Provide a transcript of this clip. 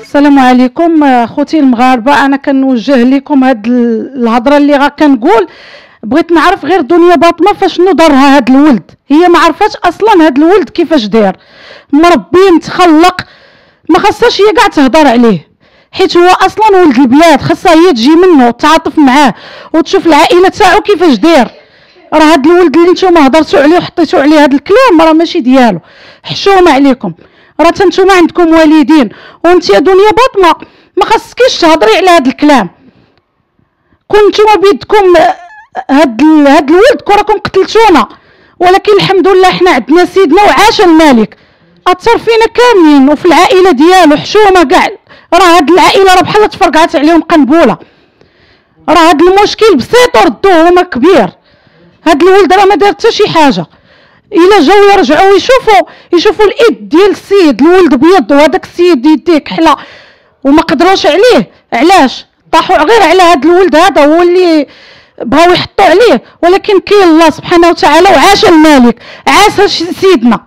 السلام عليكم أخوتي المغاربة. أنا كنوجه لكم هاد الهضرة اللي غا كنقول. بغيت نعرف غير دنيا باطمه فشنو دارها هاد الولد؟ هي ما عرفاش أصلا هاد الولد كيفاش داير. مربي متخلق ما خاصهاش هي كاع تهضر عليه. حيت هو أصلا ولد البلاد خاصها هي تجي منه تعاطف معاه وتشوف العائلة تاعو كيفاش داير. راه هاد الولد اللي نتوما هضرتوا عليه وحطيتوا عليه هاد الكلام راه ماشي ديالو. حشومة عليكم. راه نتوما عندكم والدين وانت يا دنيا باطمه ما خاصكيش تهضري على هاد الكلام. كون نتوما بيدكم هاد هاد الولد راكم قتلتونا. ولكن الحمد لله حنا عندنا سيدنا وعاش الملك. اثر فينا كاملين وفي العائلة ديالو. حشومة كاع. راه هاد العائلة راه بحال تفرقعات عليهم قنبوله راه هاد المشكل بسيط وردوه هما كبير. هاد الولد راه ما دار حتى شي حاجة. إلا جاو يرجعوا يشوفوا يشوفوا الإيد ديال السيد الولد بيض وهذاك السيد يديه كحله وما قدروش عليه. علاش؟ طاحوا غير على هذا الولد هذا هو اللي بغاو يحطوا عليه. ولكن كاين الله سبحانه وتعالى وعاش الملك. عاش سيدنا.